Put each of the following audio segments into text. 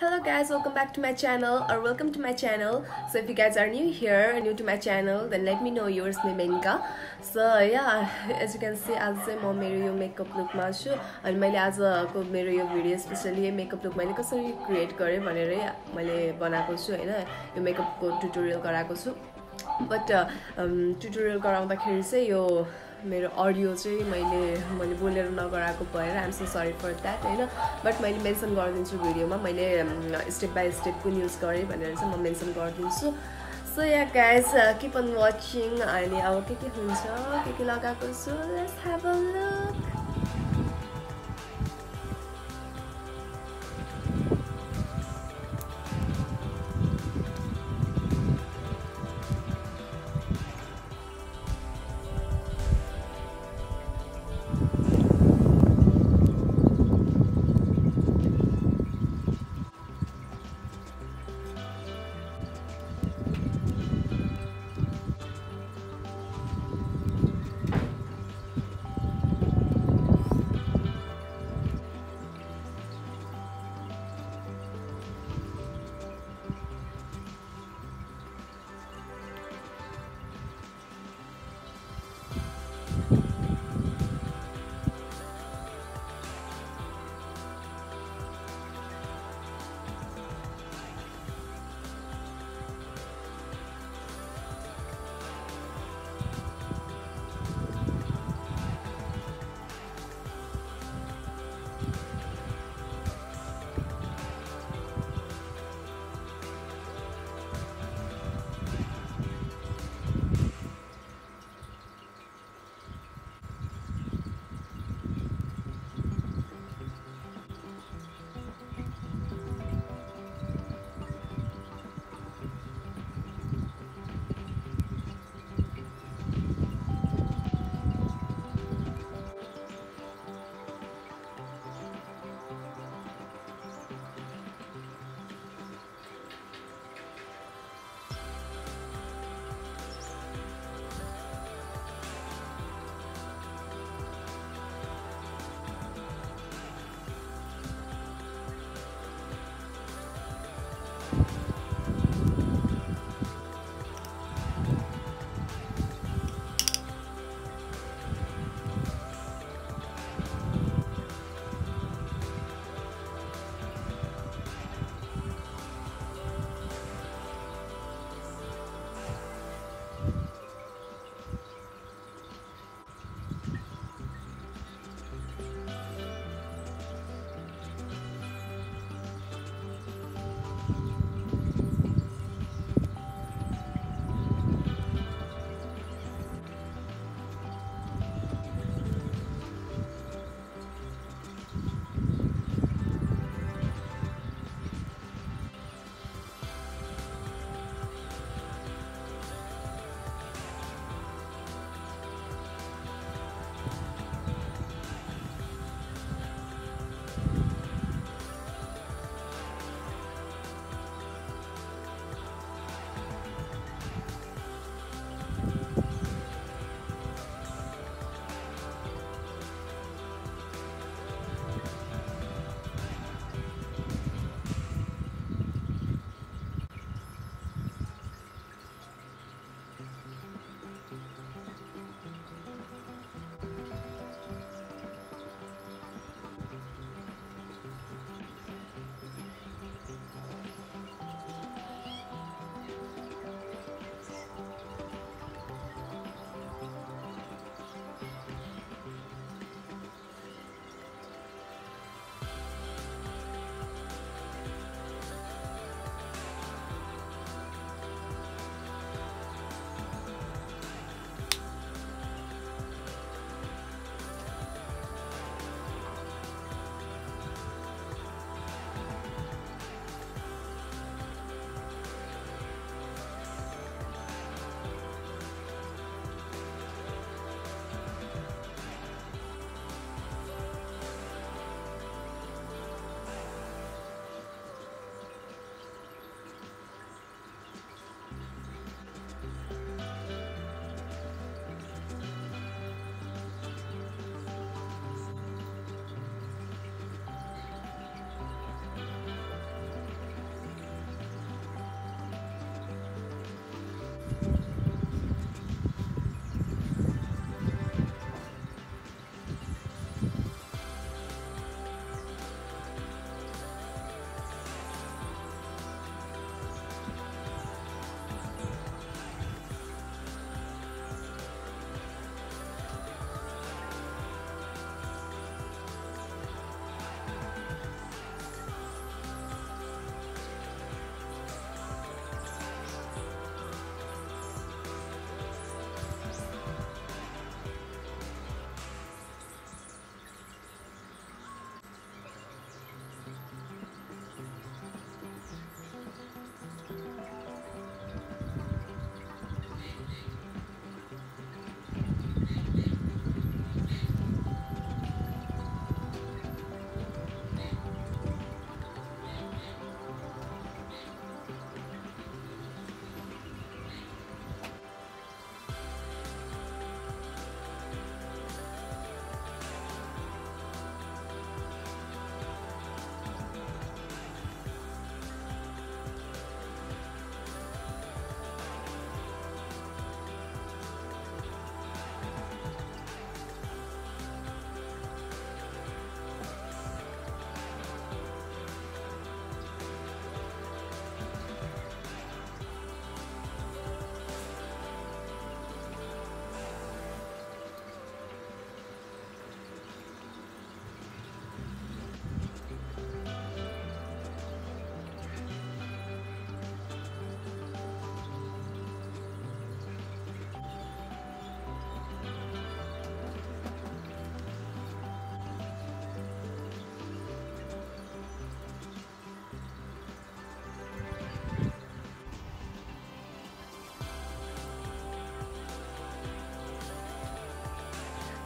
Hello guys, welcome back to my channel or welcome to my channel. So if you guys are new here, new to my channel, then let me know yours me Menka. So yeah, as you can see आज चाहिँ म मेरो यो makeup लुकमा छु अनि मैले आजको मेरो यो भिडियो स्पेसली मेकअप लुक मैले कसरी क्रिएट गरेँ भनेर मैले बनाएको छु होइन यो मेकअपको ट्युटोरियल गराएको छु बट ट्युटोरियल गराउँदाखेरि चाहिँ यो मेरो अडियो चाहिँ मैले मैले बोलेर नगराएको भएर I'm so sorry for that होइन? बट मैले मेन्सन गरिदिन्छु भिडियोमा मैले स्टेप बाई स्टेप कुन युज गरेँ भनेर चाहिँ म मेन्सन गरिदिन्छु। So yeah guys keep on watching अनि अब के के हुन्छ के के लगाएको छु?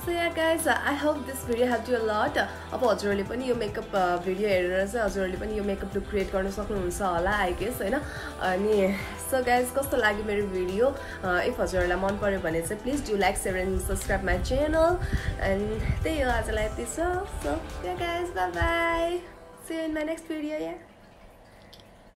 So yeah guys I hope this video help you lot अब हजुरहरूले पनि यो मेकअप भिडियो हेरेर चाहिँ हजुरहरूले पनि यो मेकअप लुक क्रिएट गर्न सक्नुहुन्छ होला आई गेस होइन? अनि सो गाइज कस्तो लाग्यो मेरो भिडियो इफ हजुरहरूलाई मन पऱ्यो भने चाहिँ please do like seven and subscribe my channel and त्यही हो आजलाई यति छ. So yeah guys bye bye my next video yeah